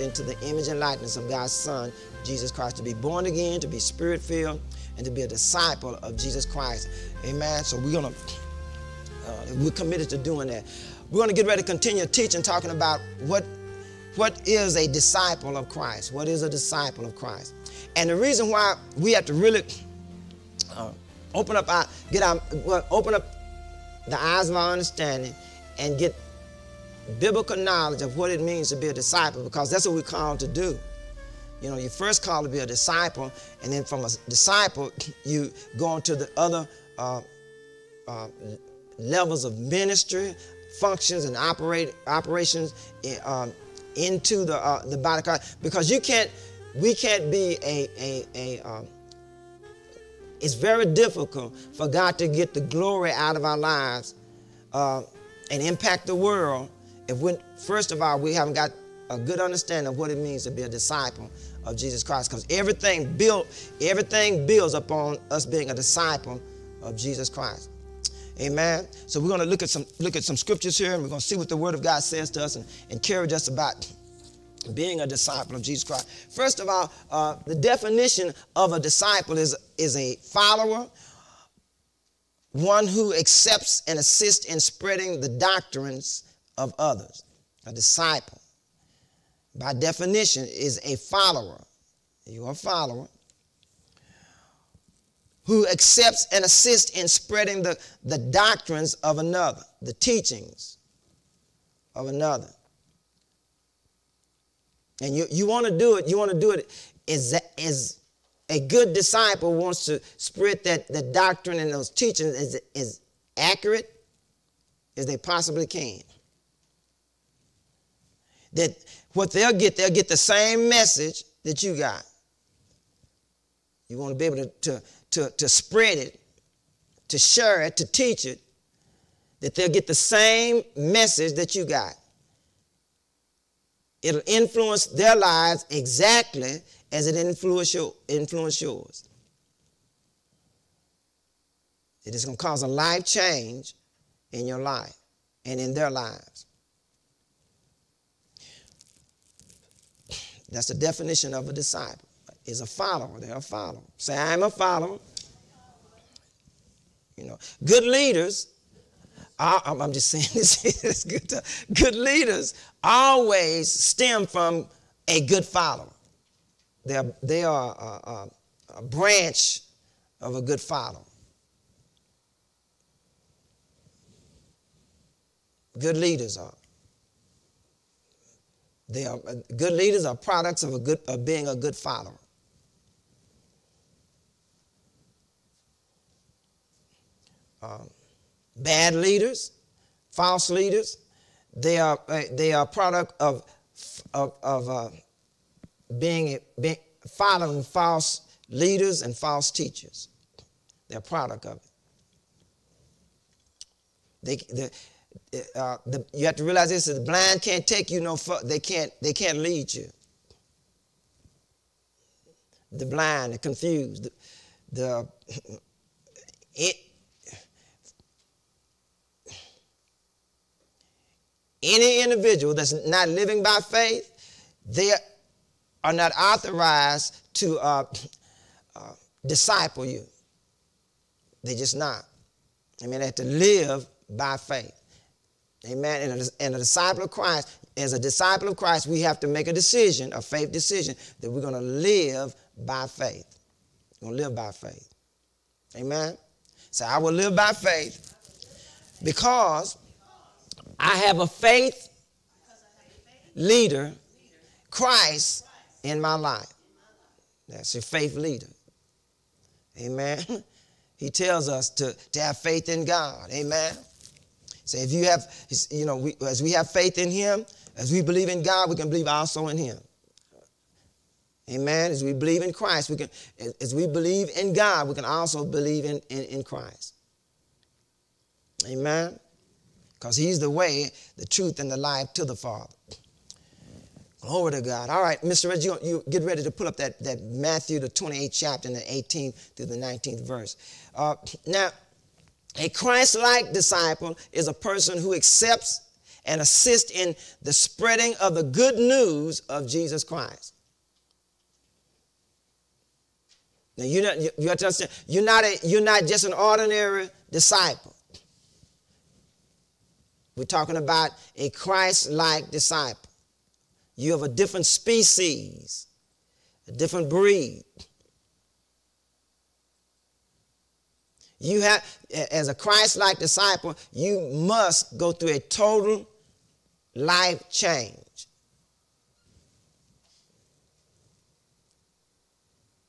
conformed into the image and likeness of God's Son, Jesus Christ, to be born again, to be spirit filled, and to be a disciple of Jesus Christ. Amen. So we're gonna uh, we're committed to doing that. We're gonna get ready to continue teaching, talking about what what is a disciple of Christ. What is a disciple of Christ? And the reason why we have to really uh, open up our get our open up the eyes of our understanding and get biblical knowledge of what it means to be a disciple because that's what we're called to do. You know, you first called to be a disciple, and then from a disciple, you go on to the other uh, uh, levels of ministry, functions, and operate operations in, um, into the uh, the body of Christ. Because you can't, we can't be a a a. Um, it's very difficult for God to get the glory out of our lives uh, and impact the world if we, first of all, we haven't got a good understanding of what it means to be a disciple of Jesus Christ, because everything built, everything builds upon us being a disciple of Jesus Christ. Amen. So we're going to look at some look at some scriptures here, and we're going to see what the Word of God says to us and encourage us about being a disciple of Jesus Christ. First of all, uh, the definition of a disciple is is a follower, one who accepts and assists in spreading the doctrines of others. A disciple, by definition, is a follower. You're a follower who accepts and assists in spreading the, the doctrines of another, the teachings of another. And you, you want to do it, you want to do it as, as a good disciple wants to spread that the doctrine and those teachings as, as accurate as they possibly can that what they'll get, they'll get the same message that you got. You want to be able to, to, to, to spread it, to share it, to teach it, that they'll get the same message that you got. It'll influence their lives exactly as it influenced your, influence yours. It is going to cause a life change in your life and in their lives. That's the definition of a disciple. Is a follower. They're a follower. Say, I'm a follower. You know, good leaders. I'm just saying this is good. To, good leaders always stem from a good follower. They are, they are a, a, a branch of a good follower. Good leaders are. They are good leaders are products of a good of being a good follower. Um, bad leaders, false leaders, they are uh, they are product of of, of uh, being, being following false leaders and false teachers. They're product of it. They, they, uh, the, you have to realize this: the blind can't take you no. They can't. They can't lead you. The blind, the confused, the, the it, any individual that's not living by faith, they are not authorized to uh, uh, disciple you. They're just not. I mean, they have to live by faith. Amen. And a, and a disciple of Christ, as a disciple of Christ, we have to make a decision, a faith decision, that we're going to live by faith. We're going to live by faith. Amen. So I will live by faith because I have a faith leader, Christ, in my life. That's a faith leader. Amen. He tells us to, to have faith in God. Amen. If you have, you know, we, as we have faith in Him, as we believe in God, we can believe also in Him. Amen. As we believe in Christ, we can, as we believe in God, we can also believe in, in, in Christ. Amen. Because He's the way, the truth, and the life to the Father. Glory to God. All right, Mr. Reggie, you, you get ready to pull up that, that Matthew, the 28th chapter, and the 18th through the 19th verse. Uh, now, a Christ like disciple is a person who accepts and assists in the spreading of the good news of Jesus Christ. Now you know you have to understand you're not a, you're not just an ordinary disciple. We're talking about a Christ-like disciple. You have a different species, a different breed. You have, as a Christ-like disciple, you must go through a total life change.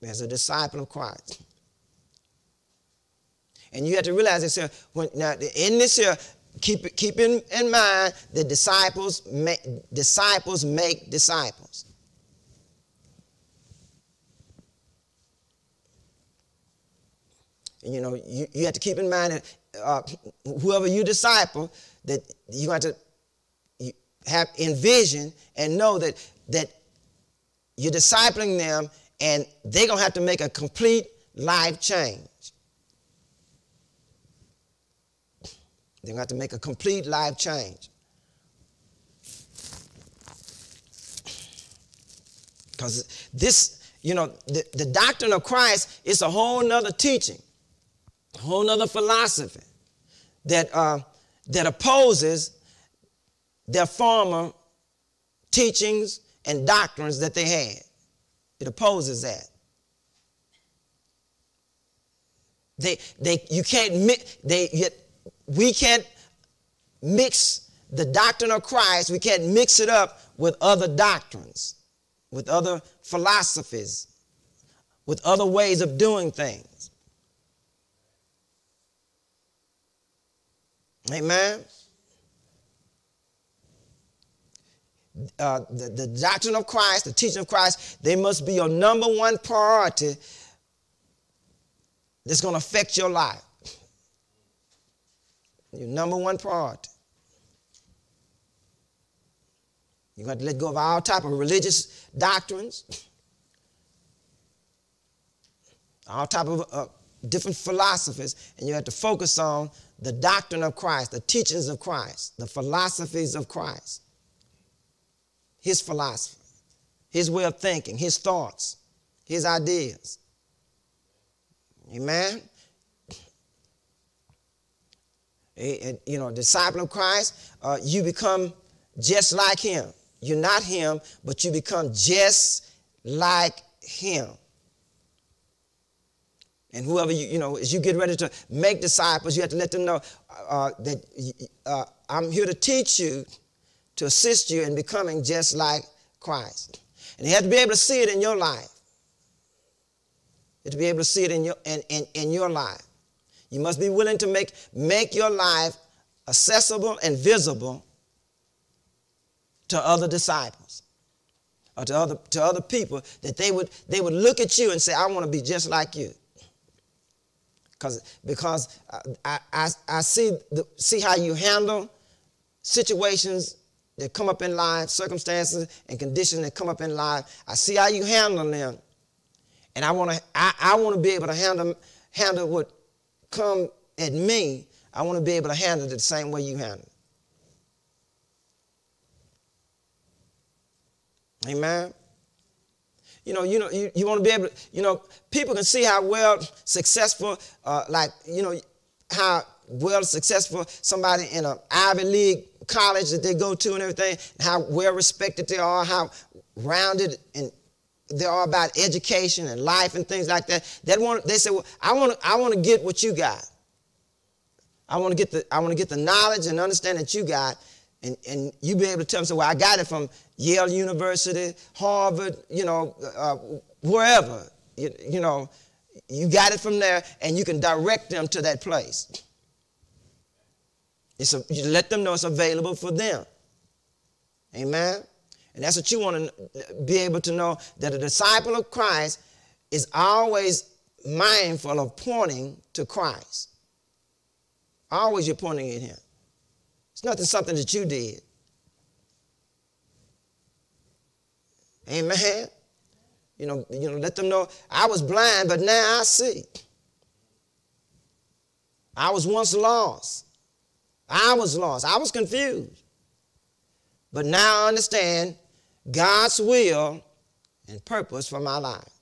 As a disciple of Christ. And you have to realize this here, when, now in this here, keep, keep in, in mind that disciples make, disciples make disciples. You know, you, you have to keep in mind that uh, whoever you disciple, that you have to have envision and know that that you're discipling them and they're gonna have to make a complete life change. They're gonna have to make a complete life change. Because this, you know, the, the doctrine of Christ is a whole nother teaching a whole nother philosophy that, uh, that opposes their former teachings and doctrines that they had. It opposes that. They, they, you can't mix, they, yet we can't mix the doctrine of Christ, we can't mix it up with other doctrines, with other philosophies, with other ways of doing things. Amen. Uh, the, the doctrine of Christ, the teaching of Christ, they must be your number one priority that's going to affect your life. Your number one priority. You're going to let go of all type of religious doctrines, all type of uh, different philosophies, and you have to focus on the doctrine of Christ, the teachings of Christ, the philosophies of Christ, his philosophy, his way of thinking, his thoughts, his ideas. Amen. You know, disciple of Christ, uh, you become just like him. You're not him, but you become just like him. And whoever you, you know, as you get ready to make disciples, you have to let them know uh, that uh, I'm here to teach you, to assist you in becoming just like Christ. And you have to be able to see it in your life. You have to be able to see it in your, in, in, in your life. You must be willing to make, make your life accessible and visible to other disciples or to other, to other people that they would, they would look at you and say, I want to be just like you. Cause, because uh, I, I, I see, the, see how you handle situations that come up in life, circumstances and conditions that come up in life. I see how you handle them. And I want to I, I want to be able to handle, handle what come at me. I want to be able to handle it the same way you handle it. Amen. You know, you know, you, you want to be able to, you know, people can see how well successful, uh, like, you know, how well successful somebody in an Ivy League college that they go to and everything, how well respected they are, how rounded and they are about education and life and things like that. They want, they say, well, I want I want to get what you got. I want to get the, I want to get the knowledge and understanding that you got, and, and you be able to tell them, well, I got it from Yale University, Harvard, you know, uh, wherever. You, you know, you got it from there, and you can direct them to that place. It's a, you let them know it's available for them. Amen? And that's what you want to be able to know that a disciple of Christ is always mindful of pointing to Christ. Always you're pointing at Him. It's nothing something that you did. Amen. You know, you know, let them know I was blind, but now I see. I was once lost. I was lost. I was confused. but now I understand God's will and purpose for my life.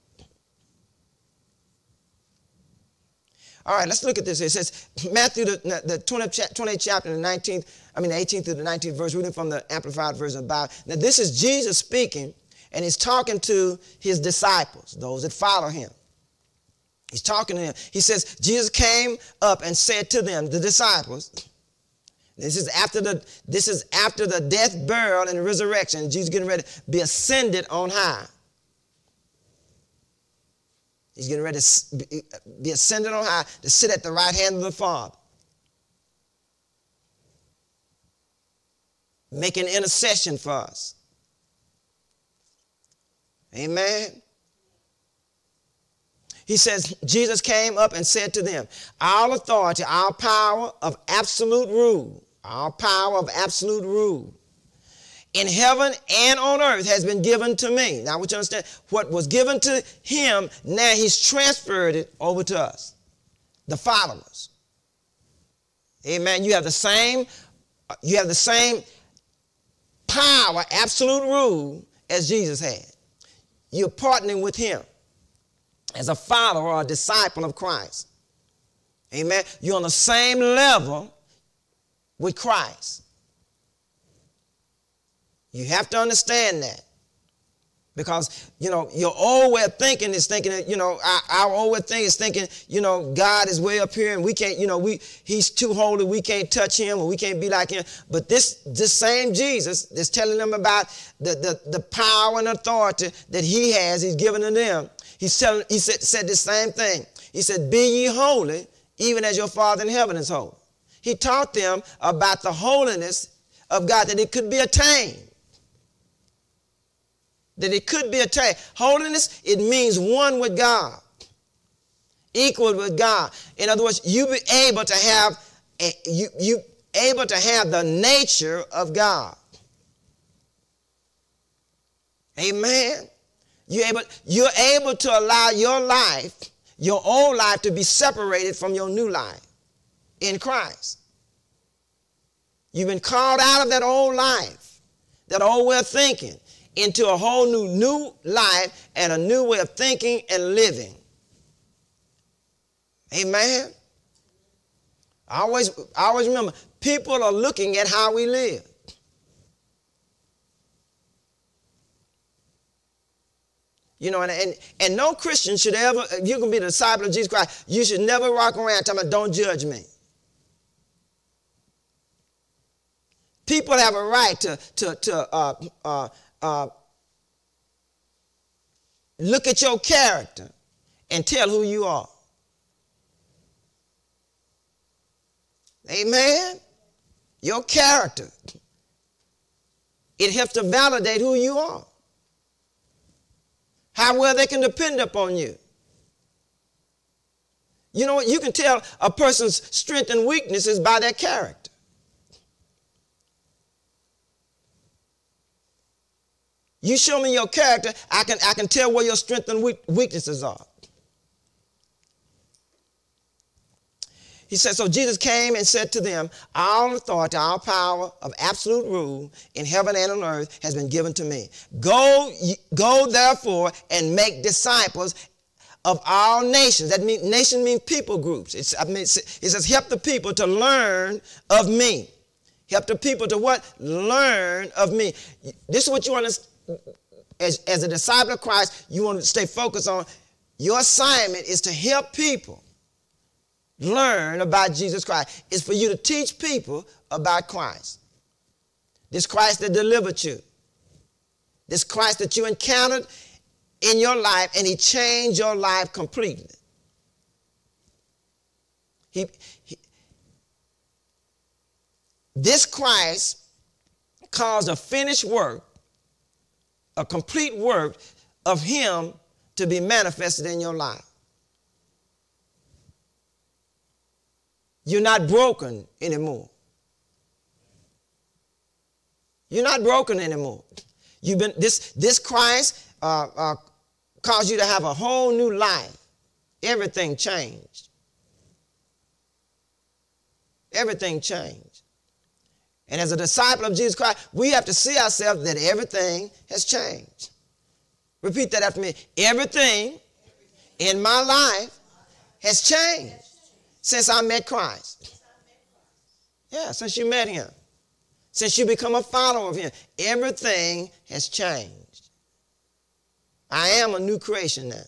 All right, let's look at this. It says, Matthew, the, the 20th, 28th chapter, the 19th, I mean, the 18th through the 19th verse, reading from the Amplified Version of the Bible. Now, this is Jesus speaking, and he's talking to his disciples, those that follow him. He's talking to them. He says, Jesus came up and said to them, the disciples, this is after the this is after the death, burial, and resurrection. Jesus getting ready to be ascended on high. He's getting ready to be ascended on high to sit at the right hand of the Father. Making intercession for us. Amen. He says, Jesus came up and said to them, Our authority, our power of absolute rule, our power of absolute rule in heaven and on earth has been given to me. Now, I want you to understand what was given to him, now he's transferred it over to us, the followers. Amen. You have the same, you have the same power, absolute rule as Jesus had. You're partnering with him as a follower or a disciple of Christ. Amen. You're on the same level with Christ. You have to understand that. Because, you know, your old way of thinking is thinking that, you know, our, old way of thinking is thinking, you know, God is way up here and we can't, you know, we he's too holy, we can't touch him or we can't be like him. But this this same Jesus is telling them about the, the, the power and authority that he has, he's given to them. He's telling, he said, said the same thing. He said, Be ye holy, even as your Father in heaven is holy. He taught them about the holiness of God, that it could be attained. That it could be attained. Holiness, it means one with God, equal with God. In other words, you be able to have you you able to have the nature of God. Amen. You're able, you're able to allow your life, your old life, to be separated from your new life in Christ. You've been called out of that old life, that old way of thinking, into a whole new new life and a new way of thinking and living. Amen. I always, I always remember people are looking at how we live. You know, and, and, and no Christian should ever, if you can be a disciple of Jesus Christ, you should never walk around talking about, don't judge me. People have a right to, to, to uh, uh, uh, look at your character and tell who you are. Amen? Your character. It helps to validate who you are. How well they can depend upon you. You know what? You can tell a person's strength and weaknesses by their character. You show me your character, I can, I can tell where your strengths and weaknesses are. He said, so Jesus came and said to them, All authority, all power of absolute rule in heaven and on earth has been given to me. Go, go therefore and make disciples of all nations. That means nation means people groups. It's, I mean, it says help the people to learn of me. Help the people to what? Learn of me. This is what you want to, as, as a disciple of Christ, you want to stay focused on. Your assignment is to help people learn about Jesus Christ. It's for you to teach people about Christ. This Christ that delivered you. This Christ that you encountered in your life and he changed your life completely. He, he, this Christ caused a finished work, a complete work of him to be manifested in your life. You're not broken anymore. You're not broken anymore. You've been this this Christ uh, uh, caused you to have a whole new life. Everything changed. Everything changed. And as a disciple of Jesus Christ, we have to see ourselves that everything has changed. Repeat that after me. Everything in my life has changed since I met Christ. Yeah, since you met him. Since you become a follower of him. Everything has changed. I am a new creation now.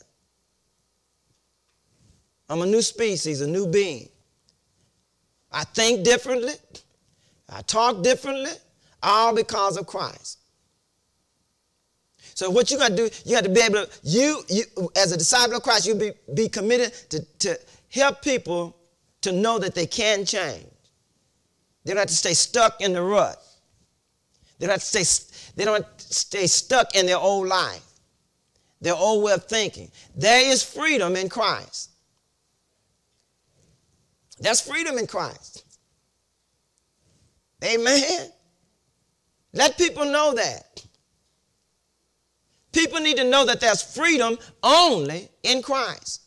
I'm a new species, a new being. I think differently. I talk differently, all because of Christ. So what you got to do, you got to be able to, you, you as a disciple of Christ, you be, be committed to, to help people to know that they can change. They don't have to stay stuck in the rut. They don't have to stay, they don't stay stuck in their old life, their old way of thinking. There is freedom in Christ. That's freedom in Christ. Amen. Let people know that. People need to know that there's freedom only in Christ.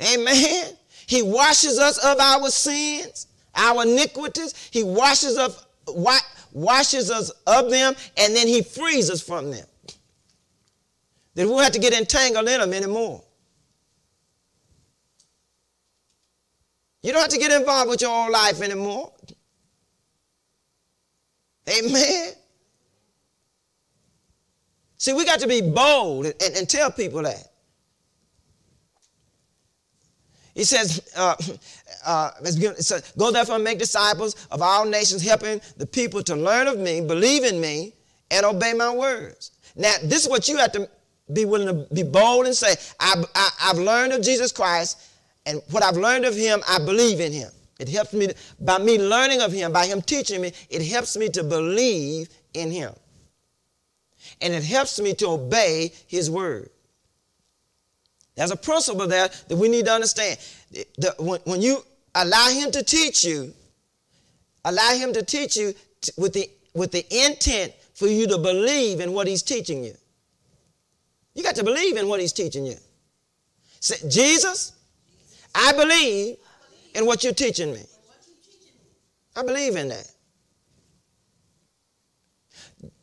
Amen. He washes us of our sins, our iniquities. He washes us, washes us of them, and then he frees us from them. Then we won't have to get entangled in them anymore. You don't have to get involved with your own life anymore. Amen. See, we got to be bold and, and tell people that. He says, uh, uh, Go therefore and make disciples of all nations, helping the people to learn of me, believe in me, and obey my words. Now, this is what you have to be willing to be bold and say, I, I, I've learned of Jesus Christ. And what I've learned of him, I believe in him. It helps me, to, by me learning of him, by him teaching me, it helps me to believe in him. And it helps me to obey his word. There's a principle there that we need to understand. The, when, when, you allow him to teach you, allow him to teach you t- with, the, with the intent for you to believe in what he's teaching you. You got to believe in what he's teaching you. Say, Jesus, I believe in what you're teaching me. I believe in that.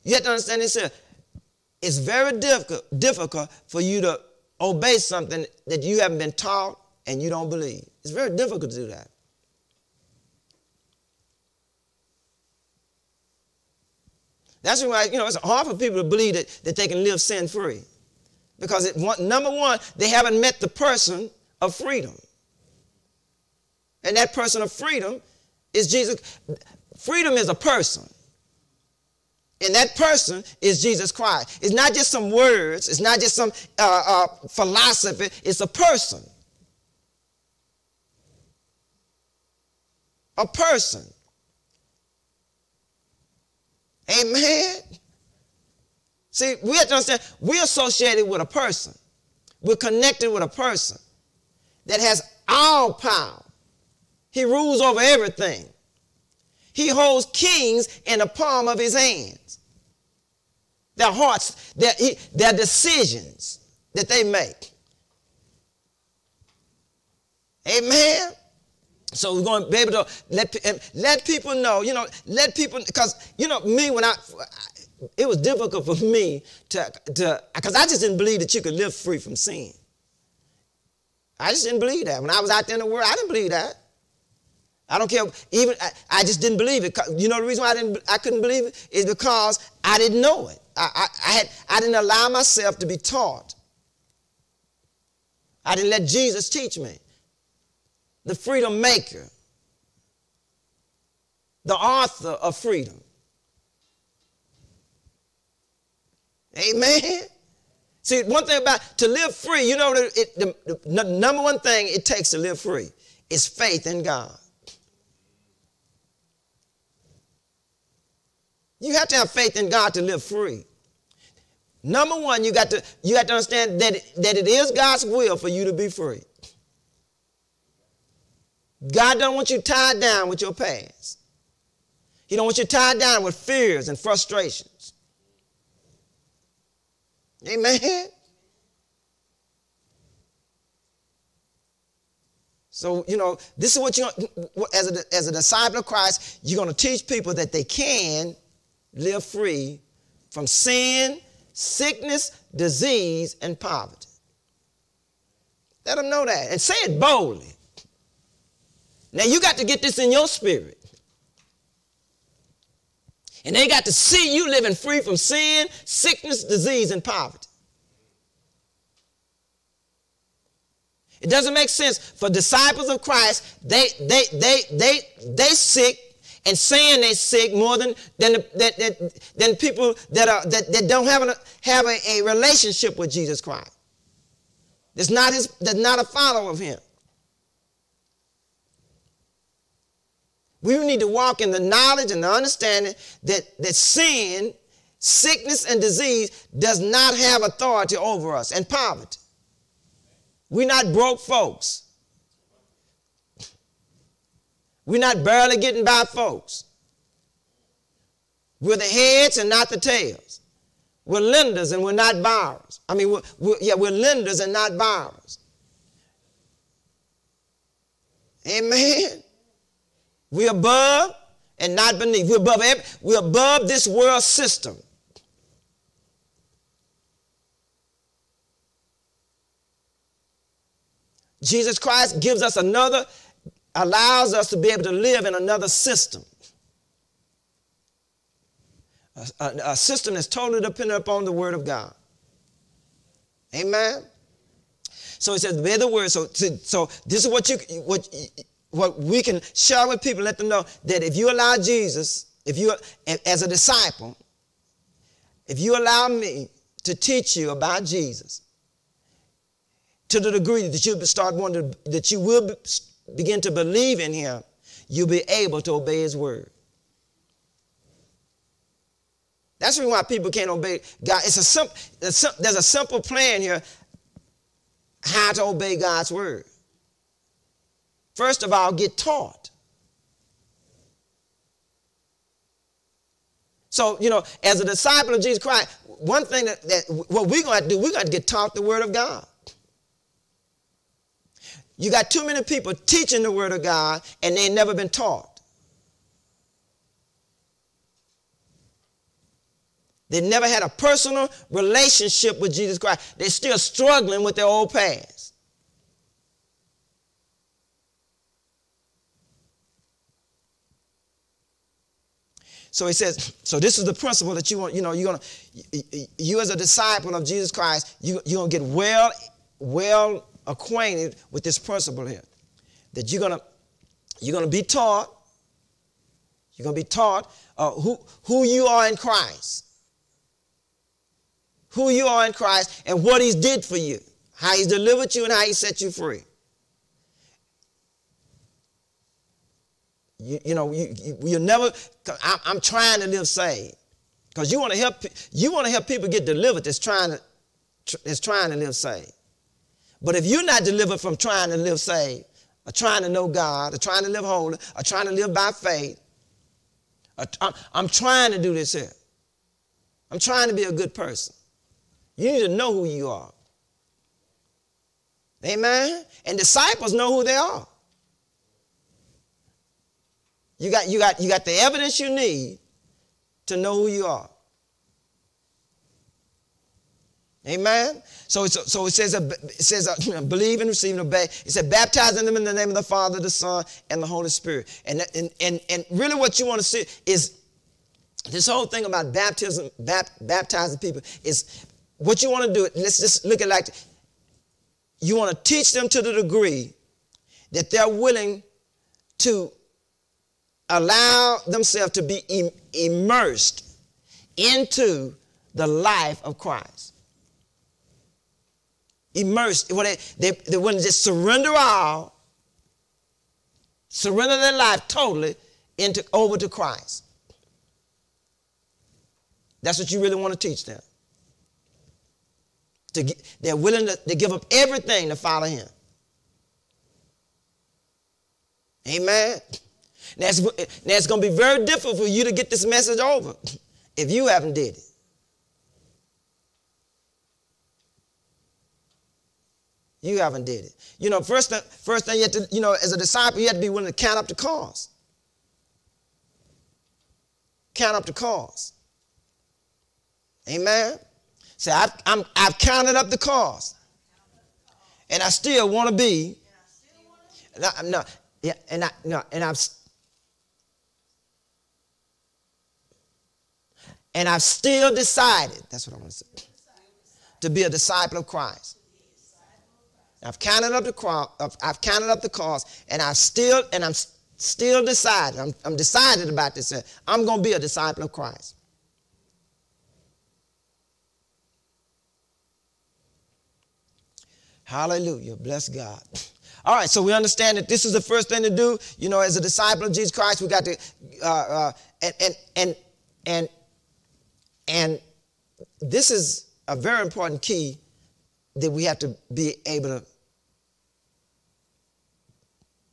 You have to understand. It's very difficult, difficult for you to obey something that you haven't been taught and you don't believe. It's very difficult to do that. That's why, you know, it's hard for people to believe that, that they can live sin free. Because, it, number one, they haven't met the person of freedom. And that person of freedom is Jesus. Freedom is a person. And that person is Jesus Christ. It's not just some words, it's not just some uh, uh, philosophy, it's a person. A person. Amen. See, we have to understand we're associated with a person. We're connected with a person that has all power. He rules over everything. He holds kings in the palm of his hands. Their hearts, their, their decisions that they make. Amen. So we're going to be able to let, let people know, you know, let people, because, you know, me, when I, it was difficult for me to, to, because I just didn't believe that you could live free from sin. I just didn't believe that. When I was out there in the world, I didn't believe that. I don't care. Even I, I, just didn't believe it. You know the reason why I didn't I couldn't believe it is because I didn't know it. I, I, I had I didn't allow myself to be taught. I didn't let Jesus teach me. The freedom maker. The author of freedom. Amen. See, one thing about to live free, you know, it, the, the number one thing it takes to live free is faith in God. You have to have faith in God to live free. Number one, you got to you have to understand that that it is God's will for you to be free. God don't want you tied down with your past. He don't want you tied down with fears and frustrations. Amen. So, you know, this is what you, as a, as a disciple of Christ, you're going to teach people that they can live free from sin, sickness, disease, and poverty. Let them know that and say it boldly. Now, you got to get this in your spirit. And they got to see you living free from sin, sickness, disease, and poverty. It doesn't make sense for disciples of Christ, they they they they they sick and saying they're sick more than than than, than people that are that, that don't have a have a, a relationship with Jesus Christ. That's not his that's not a follower of him. We need to walk in the knowledge and the understanding that, that sin, sickness, and disease does not have authority over us, and poverty. We're not broke folks. We're not barely getting by folks. We're the heads and not the tails. We're lenders and we're not borrowers. I mean, we're, we're, yeah, we're lenders and not borrowers. Amen. We're above and not beneath. We're above every, we're above this world system. Jesus Christ gives us another, allows us to be able to live in another system. A, a, a system that's totally dependent upon the Word of God. Amen. So he says, bear the word. So, so this is what you what what we can share with people, let them know that if you allow Jesus, if you, as a disciple, if you allow me to teach you about Jesus, to the degree that you start wanting that you will begin to believe in him, you'll be able to obey his word. That's the reason why people can't obey God. It's a simple, there's a simple plan here how to obey God's word. First of all, get taught. So, you know, as a disciple of Jesus Christ, one thing that, that what we're going to do, we're going to get taught the Word of God. You got too many people teaching the Word of God and they've never been taught. They never had a personal relationship with Jesus Christ. They're still struggling with their old past. So he says, so this is the principle that you want, you know, you're gonna, you as a disciple of Jesus Christ, you, you're gonna get well, well acquainted with this principle here. That you're gonna, you're gonna be taught, you're gonna be taught uh, who, who you are in Christ. Who you are in Christ and what he's did for you. How he's delivered you and how he set you free. You, you know, you, you, you never, I'm, I'm trying to live saved. Because you want to help, you want to help people get delivered that's trying to, that's trying to live saved. But if you're not delivered from trying to live saved, or trying to know God, or trying to live holy, or trying to live by faith, I'm trying to do this here. I'm trying to be a good person. You need to know who you are. Amen? And disciples know who they are. You got, you, got, you got the evidence you need to know who you are. Amen. So, so it says, it says uh, believe and receive and obey. It said baptizing them in the name of the Father, the Son, and the Holy Spirit. And, and, and, and really what you want to see is this whole thing about baptism, baptizing people is what you want to do. Let's just look at like you want to teach them to the degree that they're willing to allow themselves to be Im- immersed into the life of Christ. Immersed, when they, they, they want to just surrender all, surrender their life totally into, over to Christ. That's what you really want to teach them. To, get, they're willing to, to give up everything to follow him. Amen. Now it's going to be very difficult for you to get this message over if you haven't did it. You haven't did it. You know, first thing, first thing you have to, you know, as a disciple, you have to be willing to count up the cost. Count up the cost. Amen. Say, I've, I'm, I've counted up the cost, and I still want to be. No, no, yeah, and I no, and I've and I've still decided. That's what I want to say. To be a disciple of Christ. I've counted up the. I've counted up the cost, and I still and I'm still decided. I'm, I'm decided about this. I'm going to be a disciple of Christ. Hallelujah. Bless God. All right, so we understand that this is the first thing to do. You know, as a disciple of Jesus Christ, we got to, uh, uh, and, and, and, and, and this is a very important key that we have to be able to,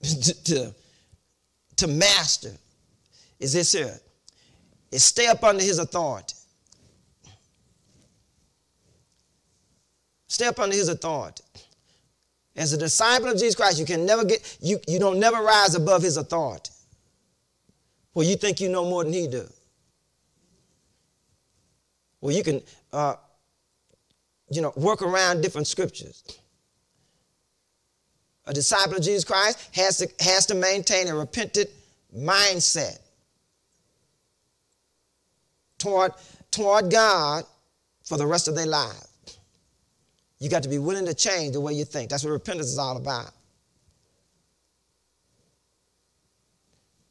to, to master is this here. Is stay up under his authority. Stay up under his authority. As a disciple of Jesus Christ, you can never get, you, you don't never rise above his authority. Well, you think you know more than he do. Well, you can, uh, you know, work around different scriptures. A disciple of Jesus Christ has to, has to maintain a repentant mindset toward, toward God for the rest of their lives. You got to be willing to change the way you think. That's what repentance is all about.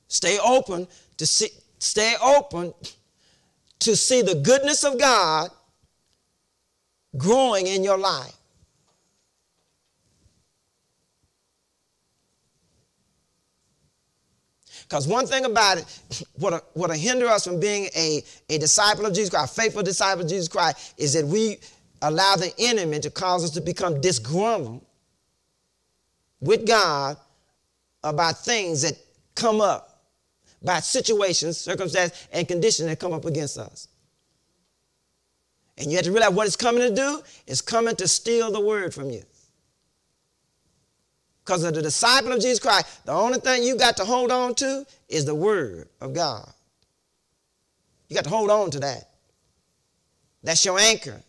Stay open to see, stay open to see the goodness of God growing in your life. Because one thing about it, what what hinder us from being a, a disciple of Jesus Christ, a faithful disciple of Jesus Christ, is that we allow the enemy to cause us to become disgruntled with God about things that come up, about situations, circumstances, and conditions that come up against us. And you have to realize what it's coming to do is coming to steal the word from you. Because of the disciple of Jesus Christ, the only thing you got to hold on to is the word of God. You got to hold on to that. That's your anchor.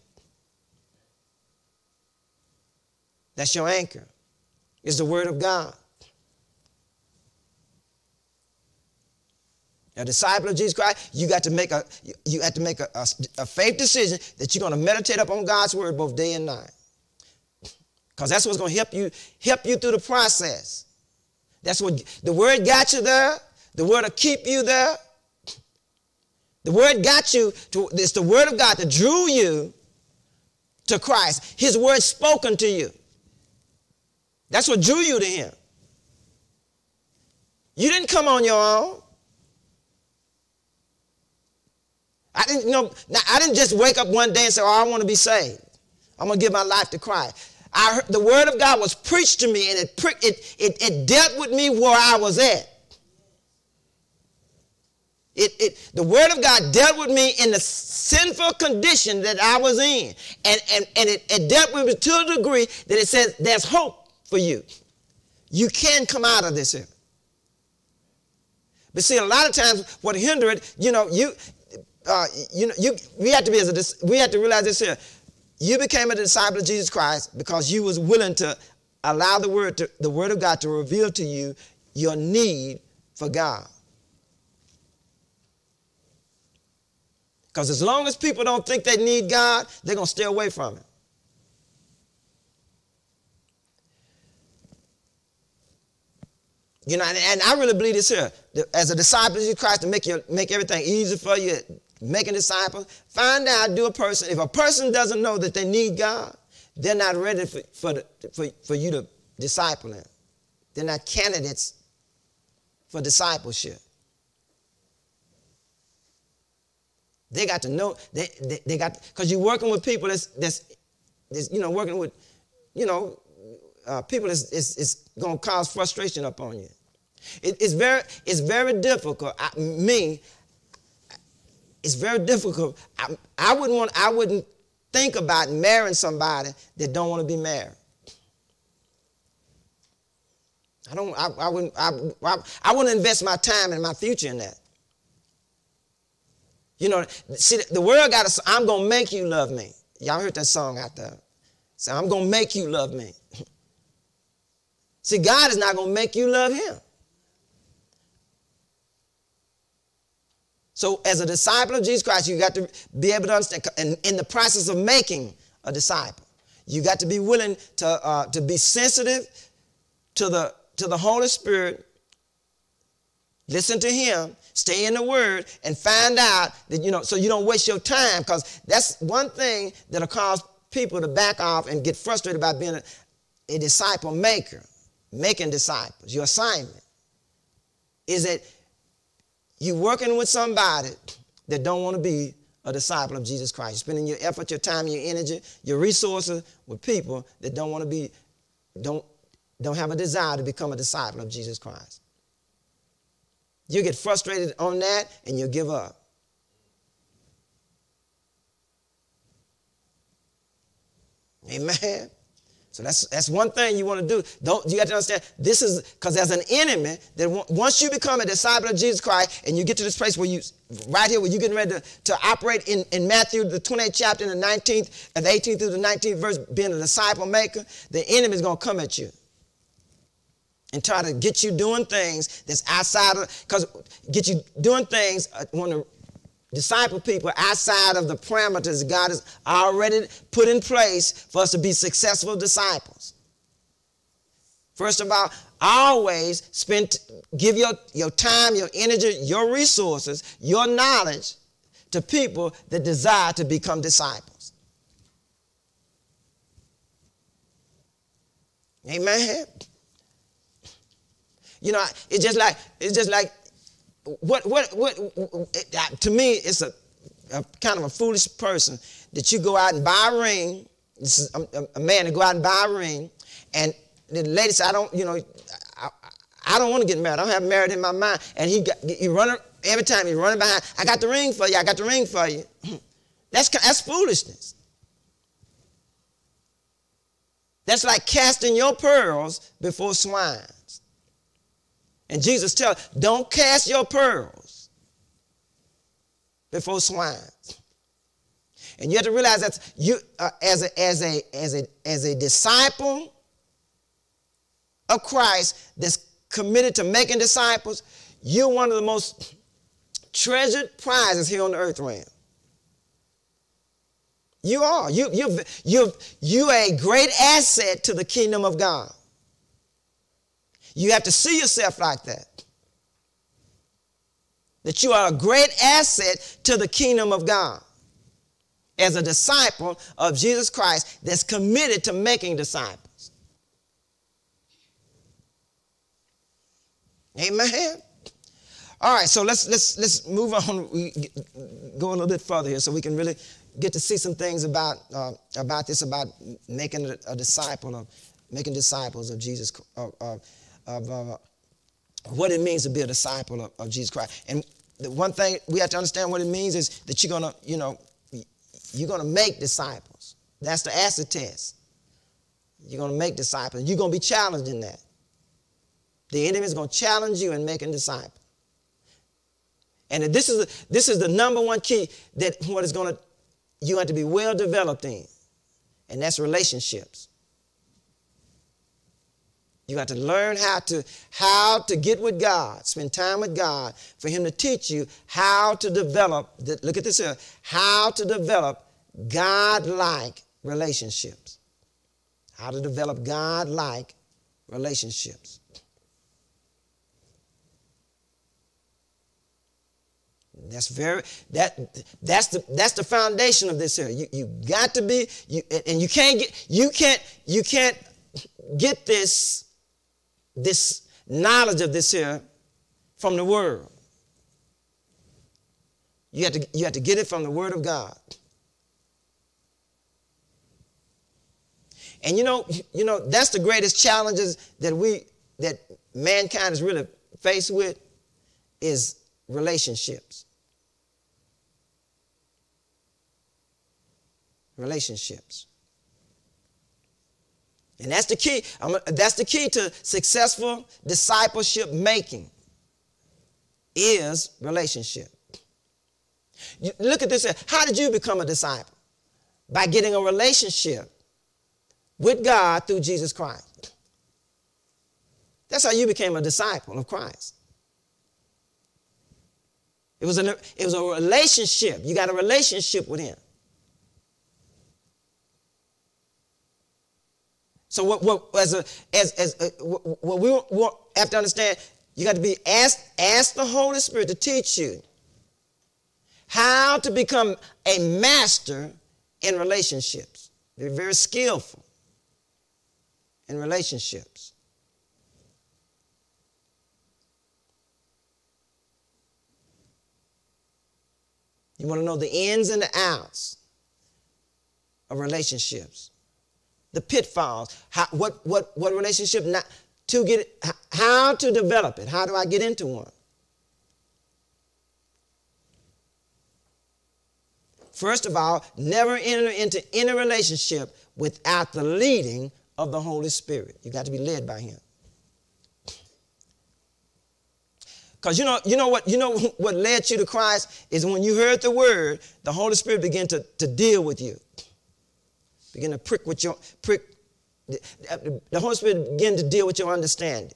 That's your anchor. Is the word of God. A disciple of Jesus Christ, you got to make a you have to make a, a, a faith decision that you're going to meditate upon God's word both day and night. Because that's what's going to help you help you through the process. That's what the word got you there. The word will keep you there. The word got you to it's the word of God that drew you to Christ. His word spoken to you. That's what drew you to him. You didn't come on your own. I didn't you know. I didn't just wake up one day and say, "Oh, I want to be saved. I'm gonna give my life to Christ." I the word of God was preached to me, and it, it it it dealt with me where I was at. It, it, the word of God dealt with me in the sinful condition that I was in. And, and, and it, it dealt with me to a degree that it says there's hope for you. You can come out of this here. But see, a lot of times what hinder it, you know, you, uh, you know, you, we have to be as a, we have to realize this here. You became a disciple of Jesus Christ because you was willing to allow the word, to, the word of God to reveal to you your need for God. Because as long as people don't think they need God, they're going to stay away from it. You know, and, I really believe this here. As a disciple of Jesus Christ, to make you make everything easy for you, making disciples, find out, do a person. If a person doesn't know that they need God, they're not ready for, for, the, for, for you to disciple them. They're not candidates for discipleship. They got to know, they, they, they got, because you're working with people that's, that's, that's, you know, working with, you know, uh, people that's, it's, going to cause frustration upon you. It, it's, very, it's very difficult. I, me, it's very difficult. I, I, wouldn't want, I wouldn't think about marrying somebody that don't want to be married. I don't. I, I wouldn't. I, I, I wouldn't invest my time and my future in that. You know, see, the world got to. I'm gonna make you love me. Y'all heard that song out there. So I'm gonna make you love me. see, God is not gonna make you love Him. So, as a disciple of Jesus Christ, you got to be able to understand. And in the process of making a disciple, you got to be willing to, uh, to be sensitive to the, to the Holy Spirit, listen to Him, stay in the Word, and find out that, you know, so you don't waste your time, because that's one thing that'll cause people to back off and get frustrated about being a, a disciple maker, making disciples. Your assignment is that you're working with somebody that don't want to be a disciple of Jesus Christ. Spending your effort, your time, your energy, your resources with people that don't want to be, don't, don't have a desire to become a disciple of Jesus Christ. You get frustrated on that and you give up. Amen. So that's that's one thing you want to do. Don't you have to understand this is because as an enemy that once you become a disciple of Jesus Christ and you get to this place where you right here where you're getting ready to, to operate in, in Matthew the 28th chapter and the 19th and the 18th through the 19th verse being a disciple maker, the enemy is going to come at you and try to get you doing things that's outside of because get you doing things uh, want to disciple people outside of the parameters God has already put in place for us to be successful disciples. First of all, always spend give your, your time, your energy, your resources, your knowledge to people that desire to become disciples. Amen. You know, it's just like it's just like what, what, what, uh, to me, it's a, a, kind of a foolish person that you go out and buy a ring. This is a, a man to go out and buy a ring, and the lady said, I don't, you know, I, I don't want to get married. I don't have married in my mind. And he got, you run every time he's running behind. I got the ring for you. I got the ring for you. that's that's foolishness. That's like casting your pearls before swine. And Jesus tells, don't cast your pearls before swine. And you have to realize that you, uh, as, a, as, a, as, a, as a disciple of Christ that's committed to making disciples, you're one of the most treasured prizes here on the earth realm. You are. You, you, you, you are a great asset to the kingdom of God. You have to see yourself like that. That you are a great asset to the kingdom of God as a disciple of Jesus Christ that's committed to making disciples. Amen. All right, so let's let's let's move on. We go a little bit further here, so we can really get to see some things about uh, about this about making a, a, disciple of making disciples of Jesus uh, uh, of uh, what it means to be a disciple of, of Jesus Christ. And the one thing we have to understand what it means is that you're gonna, you know, you're gonna make disciples. That's the acid test. You're gonna make disciples. You're gonna be challenged in that. The enemy is gonna challenge you in making disciples. And this is this is the number one key that what is gonna you have to be well developed in, and that's relationships. You got to learn how to how to get with God, spend time with God, for Him to teach you how to develop. Look at this here: how to develop God-like relationships. How to develop God-like relationships. That's very that that's the that's the foundation of this here. You you got to be you and you can't get you can't you can't get this this knowledge of this here from the world. You have to, you have to get it from the Word of God. And you know, you know, that's the greatest challenges that we that mankind is really faced with is relationships. Relationships. And that's the key. I'm, that's the key to successful discipleship making is relationship. You, look at this. How did you become a disciple? By getting a relationship with God through Jesus Christ. That's how you became a disciple of Christ. It was, an, it was a relationship. You got a relationship with Him. So what, what as a as as uh, a, what we have to understand, you got to be asked ask the Holy Spirit to teach you how to become a master in relationships. Be very skillful in relationships. You want to know the ins and the outs of relationships, the pitfalls, how, what, what, what relationship not to get, how to develop it. How do I get into one? First of all, never enter into any relationship without the leading of the Holy Spirit. You got to be led by Him. Because you know, you know what, you know what led you to Christ is when you heard the word, the Holy Spirit began to, to deal with you. Begin to prick with your prick. The Holy Spirit began to deal with your understanding.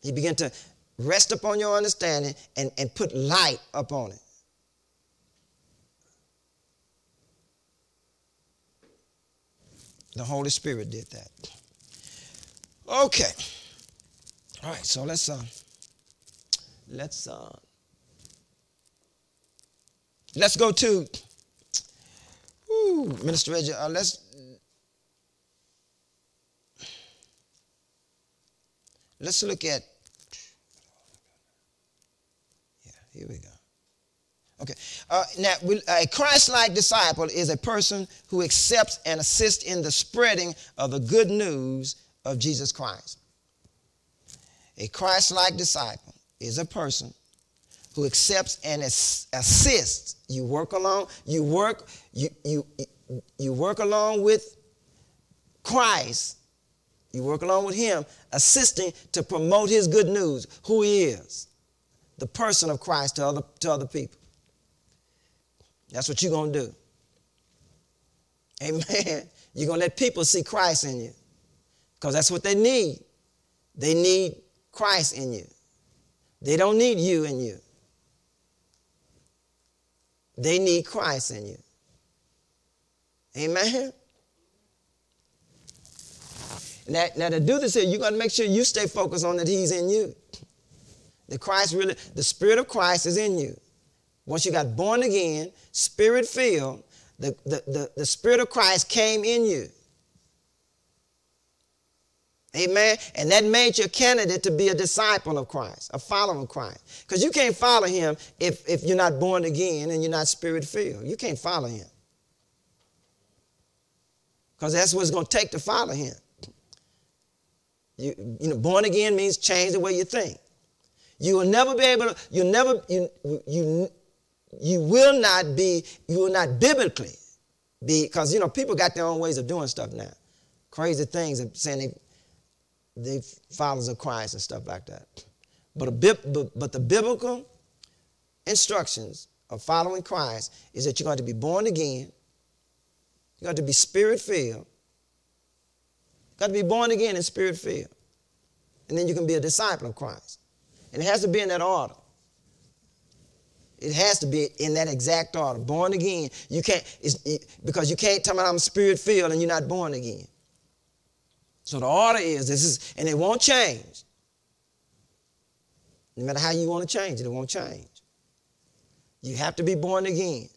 He began to rest upon your understanding and, and put light upon it. The Holy Spirit did that. Okay. All right, so let's uh let's uh let's go to whoo, Minister Reggie, uh, let's let's look at Yeah, Here we go. Okay. Uh, now, a Christ like disciple is a person who accepts and assists in the spreading of the good news of Jesus Christ. A Christ like disciple is a person who accepts and assists. You work along, you work, you, you, you work along with Christ. You work along with him, assisting to promote his good news, who he is the person of Christ to other, to other people. That's what you're going to do. Amen. You're going to let people see Christ in you because that's what they need. They need Christ in you. They don't need you in you. They need Christ in you. Amen. Now, now to do this here, you got to make sure you stay focused on that He's in you. The Christ really, the Spirit of Christ is in you. Once you got born again, spirit filled, the, the, the, the Spirit of Christ came in you. Amen. And that made you a candidate to be a disciple of Christ, a follower of Christ. Because you can't follow him if, if you're not born again and you're not spirit filled. You can't follow him. Because that's what it's going to take to follow him. You, you know, born again means change the way you think. You will never be able to, You'll never, you, you, you will not be, you will not biblically be, because, you know, people got their own ways of doing stuff now. Crazy things of saying they, they followers of Christ and stuff like that. But, a, but, but the biblical instructions of following Christ is that you're going to be born again, you got to be spirit filled, got to be born again and spirit filled. And then you can be a disciple of Christ. And it has to be in that order. It has to be in that exact order. Born again. You can't, it, because you can't tell me I'm spirit filled and you're not born again. So the order is this is, and it won't change. No matter how you want to change it, it won't change. You have to be born again.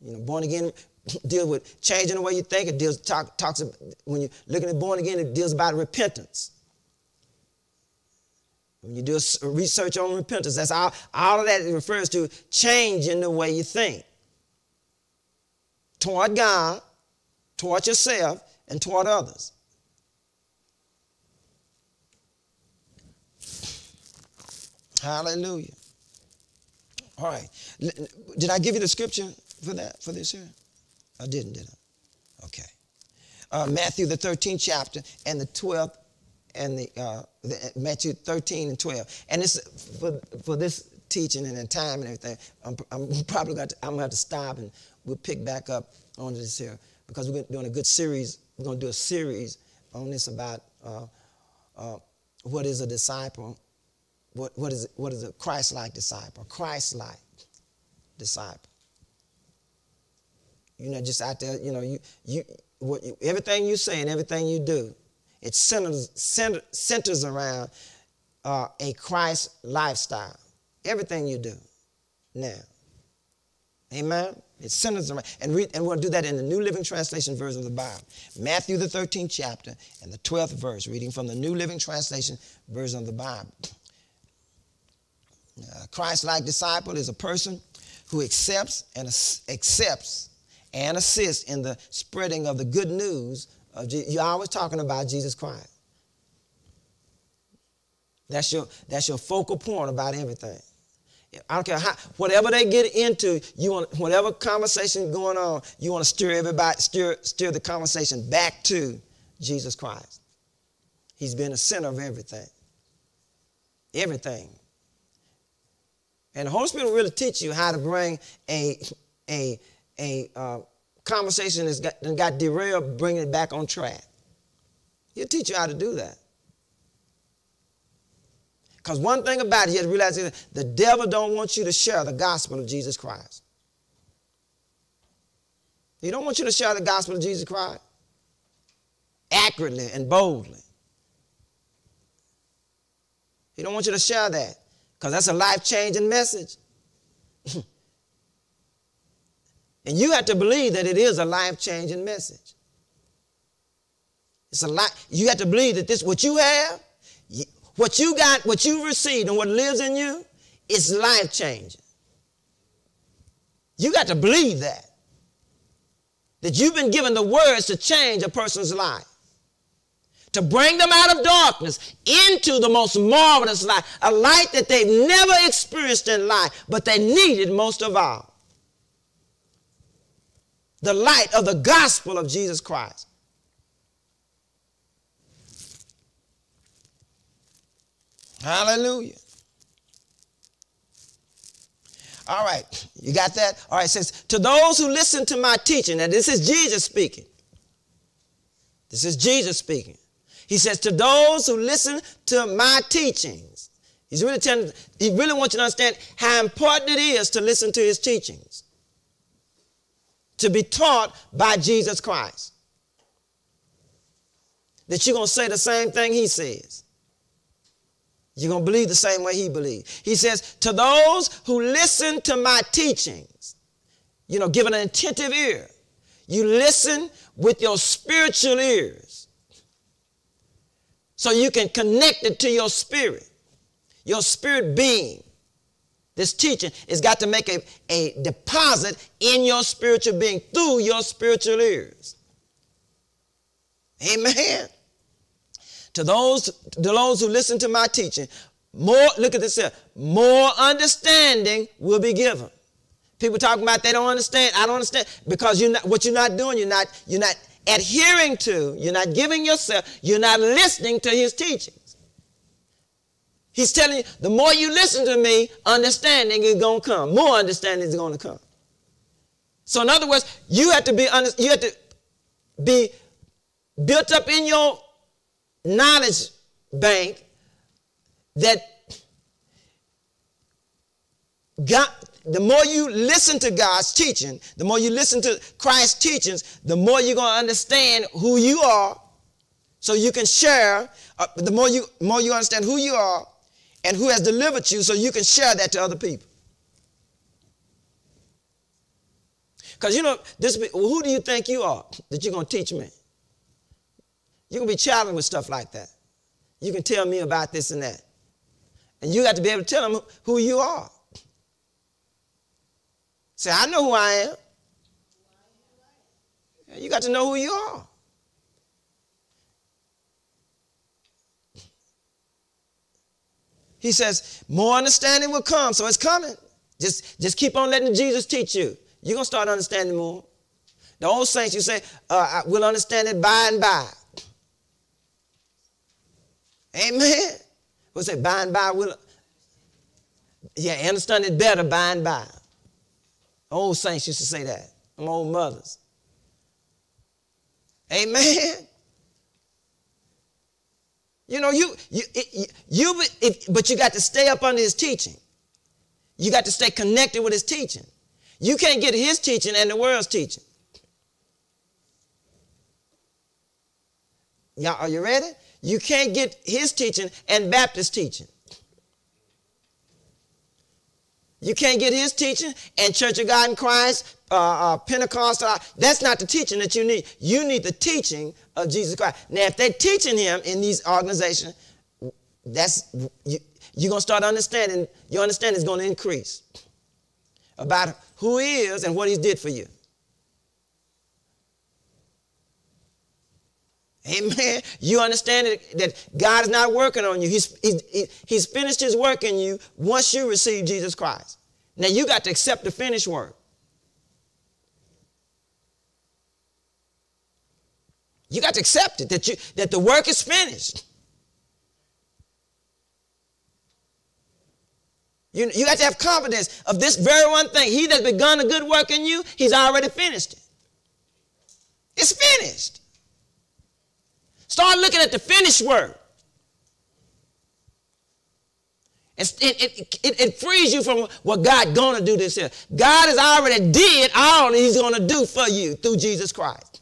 You know, born again deals with changing the way you think. It deals talk, talks about, when you're looking at born again, it deals about repentance. When you do research on repentance, that's all, all of that refers to changing the way you think toward God, toward yourself, and toward others. Hallelujah. All right. Did I give you the scripture for that, for this here? I didn't, did I? Okay. Uh, Matthew, the 13th chapter, and the 12th, and the, uh, the, Matthew 13 and 12. And this for, for this teaching and time and everything, I'm, I'm probably got to, I'm gonna have to stop and we'll pick back up on this here because we're doing a good series. We're gonna do a series on this about uh, uh, what is a disciple, what, what is what is a Christ-like disciple, Christ-like disciple. You know, just out there, you know, you you what, everything you say and everything you do, it centers center, centers around uh, a Christ lifestyle. Everything you do now. Amen. It centers around, and, read, and we'll do that in the New Living Translation version of the Bible. Matthew, the 13th chapter, and the 12th verse, reading from the New Living Translation version of the Bible. Christ-like disciple is a person who accepts and accepts and assists in the spreading of the good news of Jesus. You're always talking about Jesus Christ. That's your, that's your focal point about everything. I don't care how, whatever they get into, you want whatever conversation going on, you want to steer everybody, steer, steer the conversation back to Jesus Christ. He's been the center of everything. Everything. And the Holy Spirit will really teach you how to bring a, a, a uh, conversation that's got, got derailed, bring it back on track. He'll teach you how to do that. Because one thing about it, you have to realize the devil don't want you to share the gospel of Jesus Christ. He don't want you to share the gospel of Jesus Christ accurately and boldly. He don't want you to share that because that's a life-changing message. And you have to believe that it is a life-changing message. It's a lot. You have to believe that this, what you have, what you got, what you received, and what lives in you, is life-changing. You got to believe that. That you've been given the words to change a person's life. To bring them out of darkness into the most marvelous light, a light that they've never experienced in life, but they needed most of all the light of the gospel of Jesus Christ. Hallelujah. All right, you got that? All right, it says, to those who listen to my teaching, and this is Jesus speaking. This is Jesus speaking. He says, to those who listen to my teachings. He's really telling, he really wants you to understand how important it is to listen to his teachings to be taught by Jesus Christ. That you're going to say the same thing he says. You're going to believe the same way he believes. He says, to those who listen to my teachings, you know, give an attentive ear. You listen with your spiritual ears. So you can connect it to your spirit, your spirit being. This teaching has got to make a, a deposit in your spiritual being through your spiritual ears. Amen. To those, to those who listen to my teaching, more, look at this here, more understanding will be given. People talking about they don't understand. I don't understand because you're not, what you're not doing, you're not, you're not adhering to, you're not giving yourself, you're not listening to his teachings. He's telling you, the more you listen to me, understanding is going to come. More understanding is going to come. So in other words, you have to be you have to be built up in your knowledge bank that God, the more you listen to God's teaching, the more you listen to Christ's teachings, the more you're going to understand who you are. So you can share. Uh, the more you more you understand who you are, and who has delivered you so you can share that to other people. Because you know, this, who do you think you are that you're going to teach me? Going to be challenged with stuff like that. You can tell me about this and that. And you got to be able to tell them who you are. Say, I know who I am. You got to know who you are. He says, more understanding will come. So it's coming. Just, just keep on letting Jesus teach you. you're going to start understanding more. The old saints, you say, uh, we'll understand it by and by. Amen. What's that? By and by, we'll. Yeah, understand it better by and by. Old saints used to say that. Them old mothers. Amen. You know, you you you, if, but you got to stay up under his teaching. You got to stay connected with his teaching. You can't get his teaching and the world's teaching. Y'all, are you ready? You can't get his teaching and Baptist teaching. You can't get his teaching and Church of God in Christ, uh, uh, Pentecostal. That's not the teaching that you need. You need the teaching of Jesus Christ. Now, if they're teaching him in these organizations, that's you, you're going to start understanding, your understanding is going to increase about who he is and what he did for you. Amen. You understand that God is not working on you. He's, he's, he's finished his work in you once you receive Jesus Christ. Now you got to accept the finished work. You got to accept it, that, you, that the work is finished. You, you got to have confidence of this very one thing. He that's begun a good work in you, he's already finished it. It's finished. Start looking at the finished work. It, it, it, it, frees you from what God gonna do this year. God has already did all he's gonna do for you through Jesus Christ.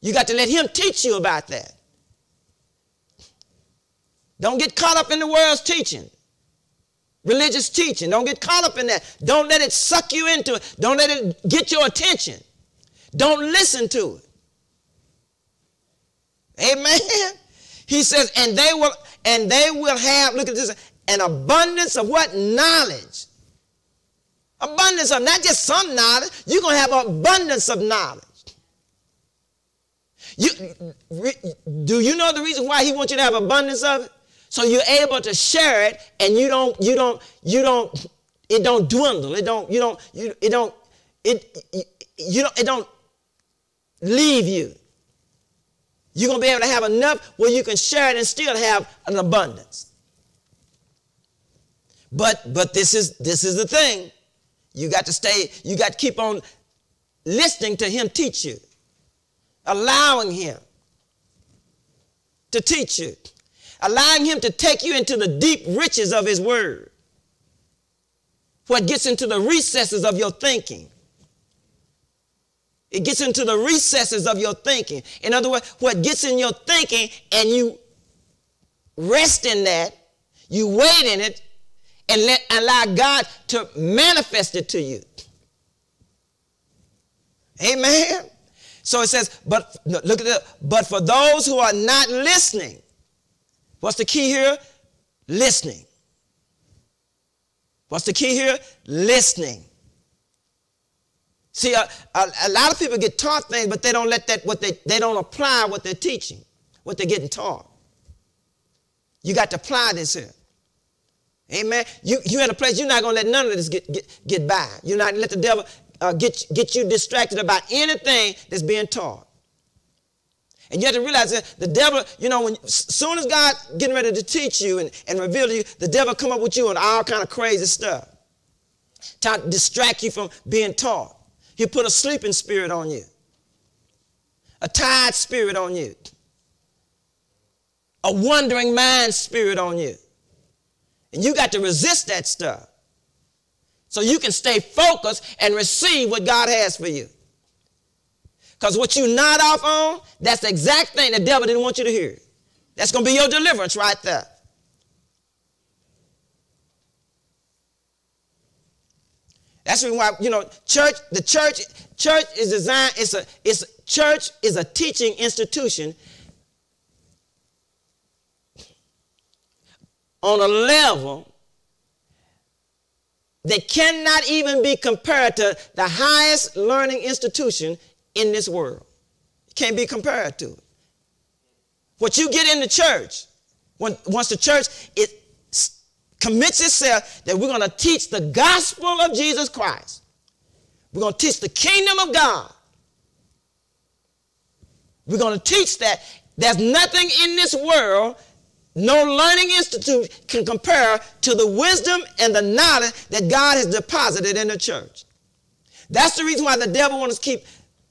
You got to let him teach you about that. Don't get caught up in the world's teaching. Religious teaching. Don't get caught up in that. Don't let it suck you into it. Don't let it get your attention. Don't listen to it. Amen. He says, and they will, and they will have, look at this, an abundance of what? Knowledge. Abundance of not just some knowledge, you're to have abundance of knowledge. You, do you know the reason why he wants you to have abundance of it? So you're able to share it and you don't, you don't, you don't, it don't dwindle. It don't, you don't, you, it don't, it, you don't, it don't leave you. You're going to be able to have enough where you can share it and still have an abundance. But but this is this is the thing. You got to stay, you got to keep on listening to him teach you. Allowing him to teach you. Allowing him to take you into the deep riches of his word. What gets into the recesses of your thinking. It gets into the recesses of your thinking. In other words, what gets in your thinking and you rest in that, you wait in it, and let allow God to manifest it to you. Amen. So it says, but look at it, but for those who are not listening, what's the key here? Listening. What's the key here? Listening. See, a, a, a, lot of people get taught things, but they don't let that, what they, they don't apply what they're teaching, what they're getting taught. You got to apply this here. Amen. You, you in a place, you're not going to let none of this get, get, get by. You're not gonna let the devil uh, get, get you distracted about anything that's being taught. And you have to realize that the devil, you know, when soon as God getting ready to teach you and, and reveal to you, the devil come up with you and all kind of crazy stuff. Trying to distract you from being taught. He'll put a sleeping spirit on you, a tired spirit on you, a wandering mind spirit on you. And you got to resist that stuff so you can stay focused and receive what God has for you. Because what you nod off on, that's the exact thing the devil didn't want you to hear. That's going to be your deliverance right there. That's the reason why you know church. The church, church is designed. It's a. It's church is a teaching institution on a level that cannot even be compared to the highest learning institution in this world. Can't be compared to it. What you get in the church, when, once the church it commits itself that we're going to teach the gospel of Jesus Christ. We're going to teach the kingdom of God. We're going to teach that there's nothing in this world, no learning institute can compare to the wisdom and the knowledge that God has deposited in the church. That's the reason why the devil wants to keep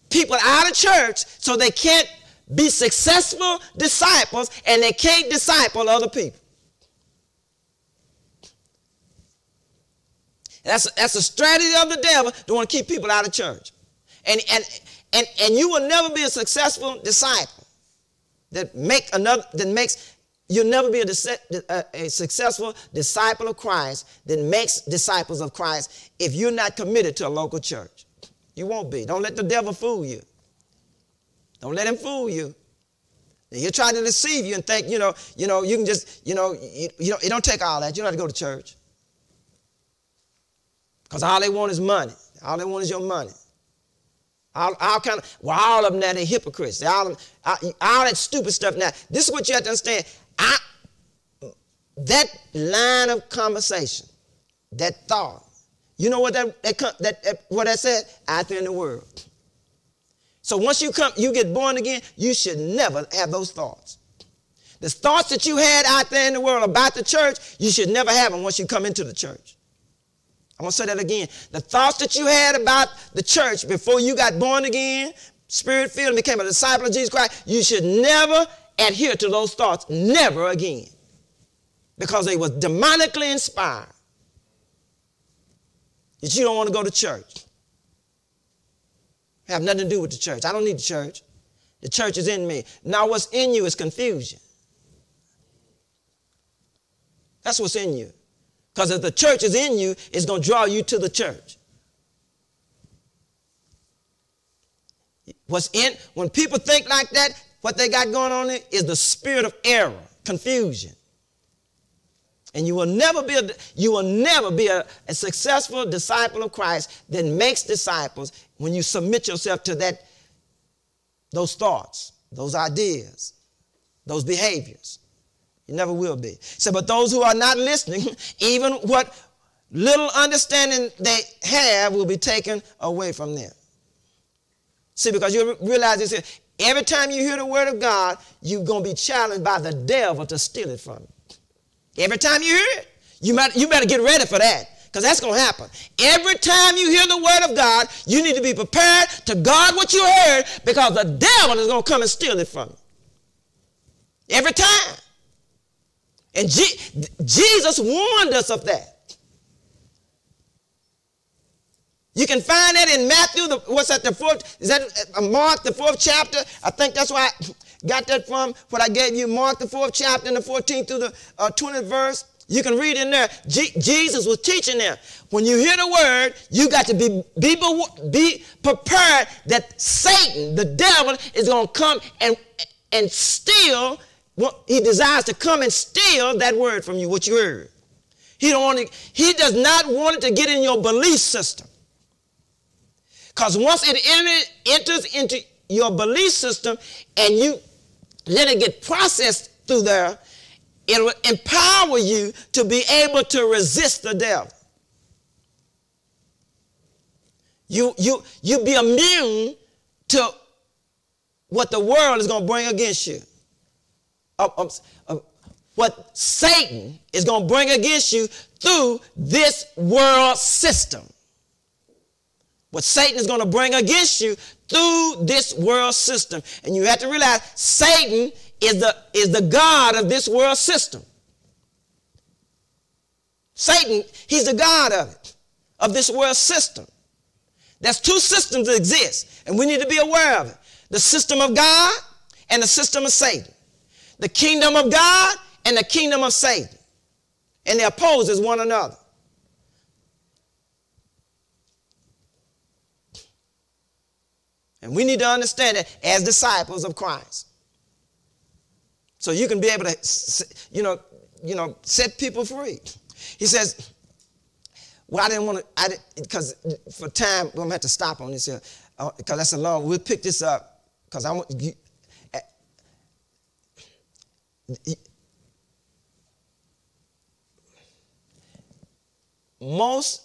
people out of church so they can't be successful disciples and they can't disciple other people. That's, that's a strategy of the devil to want to keep people out of church. And, and, and, and you will never be a successful disciple that make another that makes you'll never be a, a, successful disciple of Christ that makes disciples of Christ if you're not committed to a local church. You won't be. Don't let the devil fool you. Don't let him fool you. He'll try to deceive you and think, you know, you know, you can just, you know, you, you know, it don't take all that. You don't have to go to church. Because all they want is money. All they want is your money. All, all kind of, well, all of them now, they're hypocrites. They're all, all, all that stupid stuff. Now, this is what you have to understand. I, that line of conversation, that thought, you know what that, that, that, that what that said? Out there in the world. So once you come, you get born again, you should never have those thoughts. The thoughts that you had out there in the world about the church, you should never have them once you come into the church. I'm going to say that again. The thoughts that you had about the church before you got born again, spirit filled, and became a disciple of Jesus Christ, you should never adhere to those thoughts. Never again. Because they were demonically inspired. That you don't want to go to church. Have nothing to do with the church. I don't need the church. The church is in me. Now, what's in you is confusion. That's what's in you. Because if the church is in you, it's going to draw you to the church. What's in, when people think like that, what they got going on is the spirit of error, confusion. And you will never be a, you will never be a, a successful disciple of Christ that makes disciples when you submit yourself to that, those thoughts, those ideas, those behaviors. You never will be. So, but those who are not listening, even what little understanding they have will be taken away from them. See, because you realize this, every time you hear the word of God, you're going to be challenged by the devil to steal it from you. Every time you hear it, you, might, you better get ready for that because that's going to happen. Every time you hear the word of God, you need to be prepared to guard what you heard because the devil is going to come and steal it from you. Every time. And Jesus warned us of that. You can find that in Matthew, the, what's that, the fourth, is that uh, Mark, the fourth chapter? I think that's where I got that from, what I gave you, Mark, the fourth chapter, and the 14th through the uh, 20th verse. You can read in there. Jesus was teaching them. When you hear the word, you got to be, be, be prepared that Satan, the devil, is going to come and, and steal he desires to come and steal that word from you, what you heard. He, don't want to, he does not want it to get in your belief system. Because once it enter, enters into your belief system and you let it get processed through there, it will empower you to be able to resist the devil. You, you, you be immune to what the world is going to bring against you Oh, of, of oh. what Satan is going to bring against you through this world system. What Satan is going to bring against you through this world system. And you have to realize Satan is the, is the God of this world system. Satan, he's the God of it, of this world system. There's two systems that exist, and we need to be aware of it. The system of God and the system of Satan the kingdom of God and the kingdom of Satan. And they oppose one another. And we need to understand it as disciples of Christ. So you can be able to, you know, you know, set people free. He says, well, I didn't want to, I because for time, we're going to have to stop on this here, because uh, that's a long, we'll pick this up, because I want, most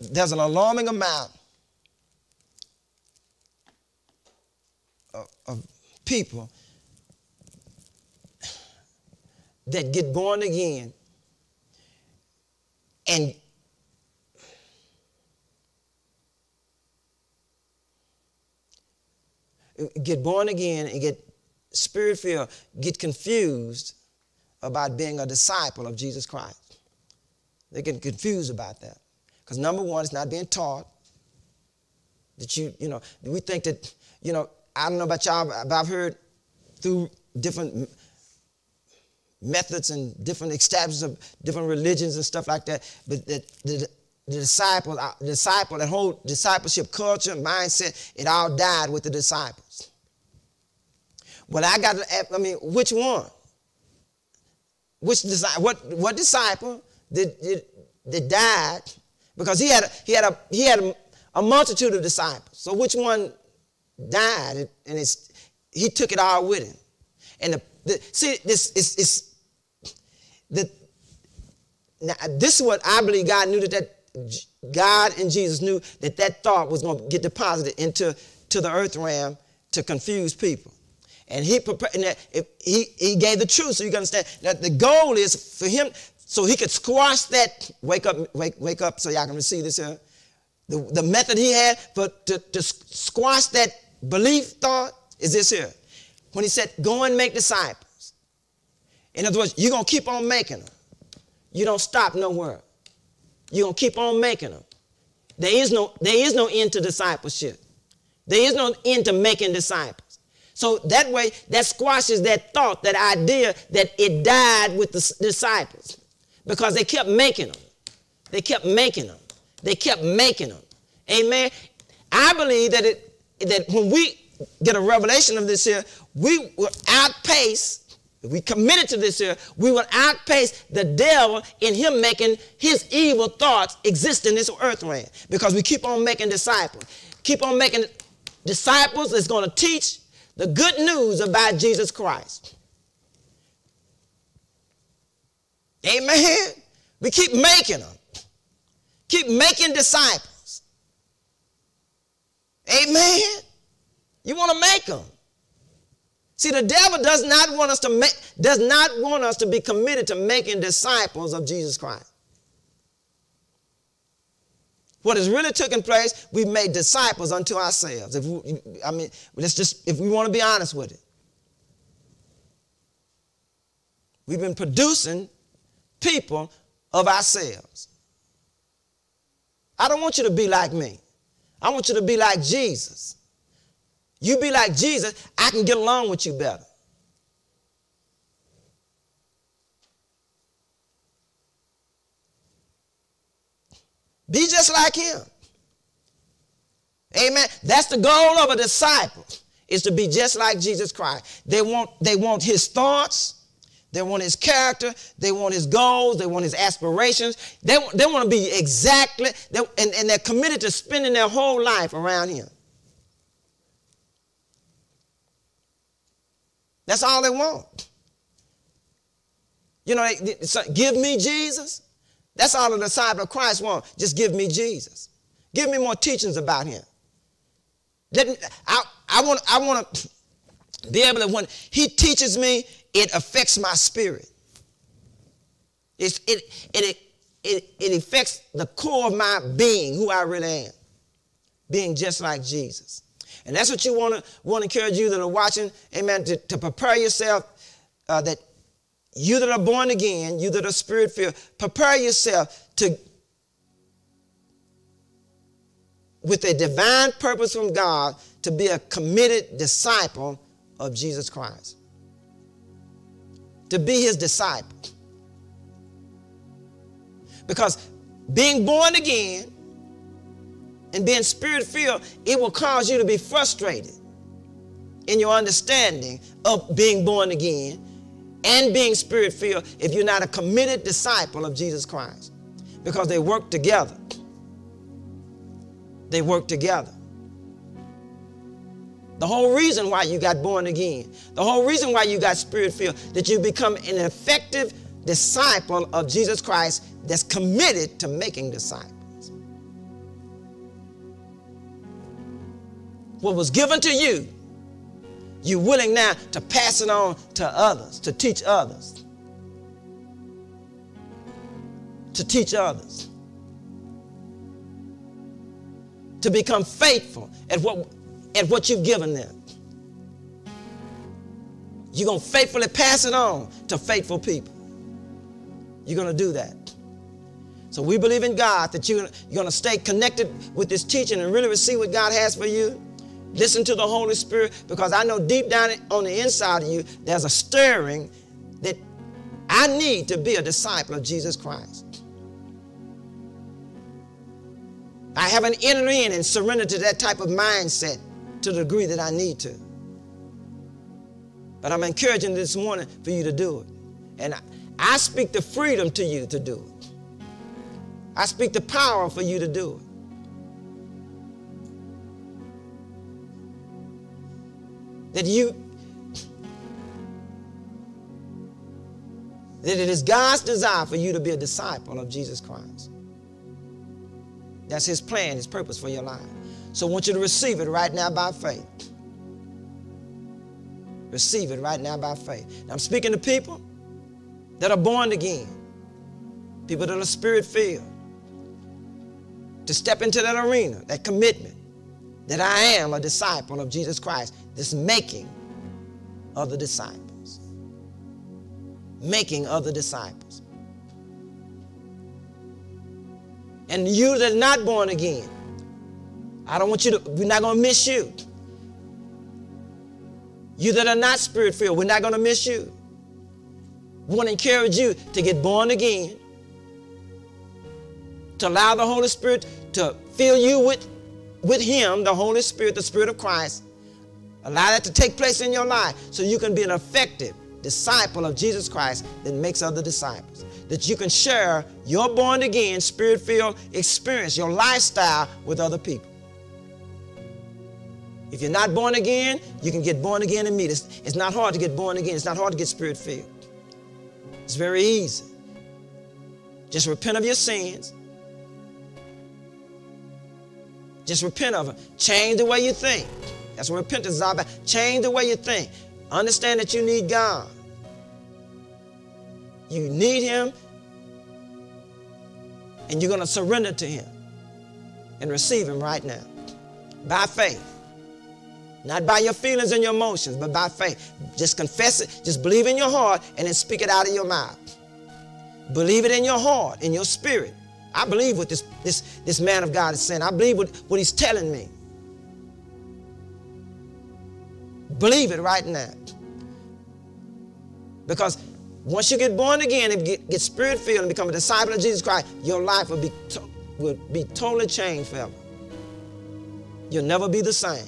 there's an alarming amount of, of people that get born again and get born again and get spirit filled, get confused about being a disciple of Jesus Christ. They get confused about that. Because number one, it's not being taught. That you, you know, we think that, you know, I don't know about y'all, but I've heard through different methods and different establishments of different religions and stuff like that, but that the, the disciple, uh, the disciple, that whole discipleship culture, mindset, it all died with the disciples. Well, I got to, ask, I mean, which one? Which what what disciple did, did, did died? Because he had a, he had a he had a, a multitude of disciples. So which one died and it's he took it all with him? And the, the see this is is the now this is what I believe God knew that that God and Jesus knew that that thought was going to get deposited into to the earth realm to confuse people. And he prepared, and he, he gave the truth so you can understand that the goal is for him so he could squash that. Wake up, wake, wake up so y'all can receive this here. The, the method he had for to, to squash that belief thought is this here. When he said, go and make disciples. In other words, you're going to keep on making them. You don't stop nowhere. You're going to keep on making them. There is, no, there is no end to discipleship. There is no end to making disciples. So that way, that squashes that thought, that idea that it died with the disciples because they kept making them. They kept making them. They kept making them. Amen. I believe that it that when we get a revelation of this here, we will outpace if we committed to this here, we will outpace the devil in him making his evil thoughts exist in this earth realm because we keep on making disciples. Keep on making disciples that's going to teach the good news about Jesus Christ. Amen. We keep making them. Keep making disciples. Amen. You want to make them. See, the devil does not want us to make, does not want us to be committed to making disciples of Jesus Christ. What has really taken place, we've made disciples unto ourselves. If we, I mean, let's just, if we want to be honest with it. We've been producing people of ourselves. I don't want you to be like me. I want you to be like Jesus. You be like Jesus, I can get along with you better. Be just like him. Amen. That's the goal of a disciple is to be just like Jesus Christ. They want, they want his thoughts. They want his character. They want his goals. They want his aspirations. They, they want to be exactly, they, and, and they're committed to spending their whole life around him. That's all they want. You know, give me Jesus. That's all the disciple of Christ want. Just give me Jesus. Give me more teachings about him. Let me, I, I want, I to be able to, when he teaches me, it affects my spirit. It's, it, it, it, it affects the core of my being, who I really am, being just like Jesus. And that's what you want to want to encourage you that are watching, amen, to, to prepare yourself uh, that you that are born again, you that are spirit filled, prepare yourself to, with a divine purpose from God, to be a committed disciple of Jesus Christ. To be his disciple. Because being born again and being spirit filled, it will cause you to be frustrated in your understanding of being born again and being spirit filled if you're not a committed disciple of Jesus Christ because they work together. They work together. The whole reason why you got born again, the whole reason why you got spirit filled, that you become an effective disciple of Jesus Christ that's committed to making disciples. What was given to you you're willing now to pass it on to others, to teach others. To teach others. To become faithful at what, at what you've given them. You're going to faithfully pass it on to faithful people. You're going to do that. So we believe in God that you're, you're going to stay connected with this teaching and really receive what God has for you. Listen to the Holy Spirit because I know deep down on the inside of you, there's a stirring that I need to be a disciple of Jesus Christ. I haven't entered in and surrendered to that type of mindset to the degree that I need to. But I'm encouraging this morning for you to do it. And I, I speak the freedom to you to do it. I speak the power for you to do it. That you, that it is God's desire for you to be a disciple of Jesus Christ. That's His plan, His purpose for your life. So I want you to receive it right now by faith. Receive it right now by faith. Now I'm speaking to people that are born again, people that are spirit filled, to step into that arena, that commitment, that I am a disciple of Jesus Christ, this making of the disciples. Making of the disciples. And you that are not born again, I don't want you to, we're not going to miss you. You that are not spirit filled, we're not going to miss you. We want to encourage you to get born again, to allow the Holy Spirit to fill you with, with Him, the Holy Spirit, the Spirit of Christ. Allow that to take place in your life so you can be an effective disciple of Jesus Christ that makes other disciples. That you can share your born again, spirit filled experience, your lifestyle with other people. If you're not born again, you can get born again immediately. It's, it's not hard to get born again. It's not hard to get spirit filled. It's very easy. Just repent of your sins. Just repent of them. Change the way you think. That's what repentance is all about. Change the way you think. Understand that you need God. You need Him, and you're going to surrender to Him and receive Him right now by faith. Not by your feelings and your emotions, but by faith. Just confess it, just believe in your heart, and then speak it out of your mouth. Believe it in your heart, in your spirit. I believe what this, this, this man of God is saying. I believe what, what he's telling me. Believe it right now. Because once you get born again and get, get spirit filled and become a disciple of Jesus Christ, your life will be, to, will be totally changed forever. You'll never be the same.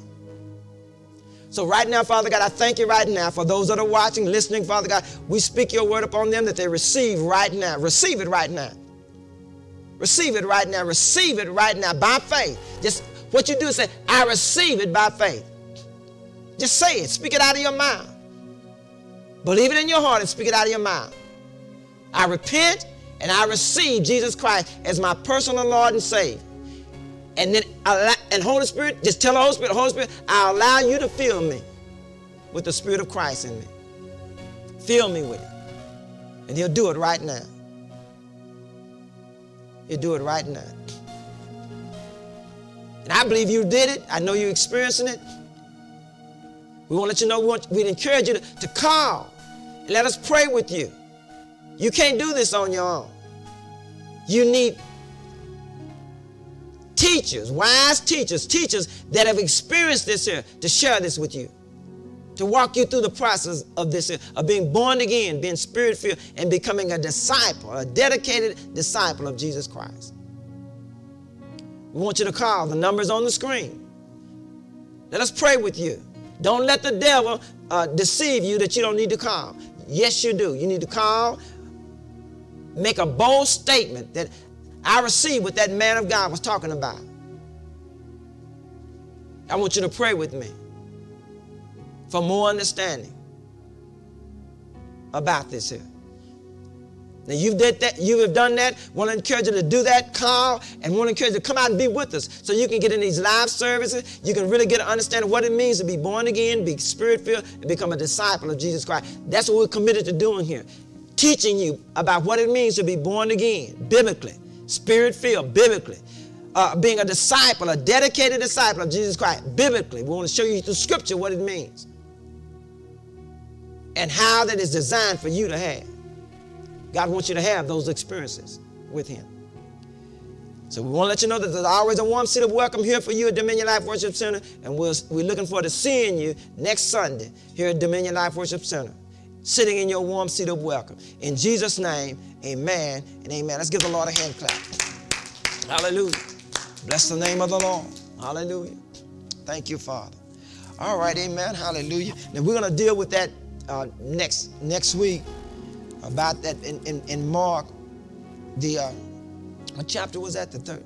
So right now, Father God, I thank you right now for those that are watching, listening, Father God. We speak your word upon them that they receive right now. Receive it right now. Receive it right now. Receive it right now by faith. Just what you do is say, I receive it by faith. Just say it. Speak it out of your mouth. Believe it in your heart and speak it out of your mouth. I repent and I receive Jesus Christ as my personal Lord and Savior. And then, and Holy Spirit, just tell the Holy Spirit, Holy Spirit, I allow you to fill me with the Spirit of Christ in me. Fill me with it. And He'll do it right now. He'll do it right now. And I believe you did it. I know you're experiencing it. We want to let you know, we want, we'd encourage you to, to call and let us pray with you. You can't do this on your own. You need teachers, wise teachers, teachers that have experienced this here to share this with you. To walk you through the process of this, here, of being born again, being spirit filled, and becoming a disciple, a dedicated disciple of Jesus Christ. We want you to call. The numbers on the screen. Let us pray with you. Don't let the devil uh, deceive you that you don't need to call. Yes, you do. You need to call, make a bold statement that I received what that man of God was talking about. I want you to pray with me for more understanding about this here. Now you've did that, you have done that. Want to encourage you to do that, call, and want to encourage you to come out and be with us so you can get in these live services. You can really get an understanding of what it means to be born again, be spirit filled, and become a disciple of Jesus Christ. That's what we're committed to doing here. Teaching you about what it means to be born again, biblically, spirit filled, biblically. Uh, being a disciple, a dedicated disciple of Jesus Christ, biblically. We want to show you through scripture what it means and how that is designed for you to have. God wants you to have those experiences with Him. So we want to let you know that there's always a warm seat of welcome here for you at Dominion Life Worship Center, and we're, we're looking forward to seeing you next Sunday here at Dominion Life Worship Center, sitting in your warm seat of welcome. In Jesus' name, amen and amen. Let's give the Lord a hand clap. Hallelujah. Bless the name of the Lord. Hallelujah. Thank you, Father. All right, amen. Hallelujah. Now we're going to deal with that uh, next next week about that in, in, in Mark, the uh, what chapter was that? The third.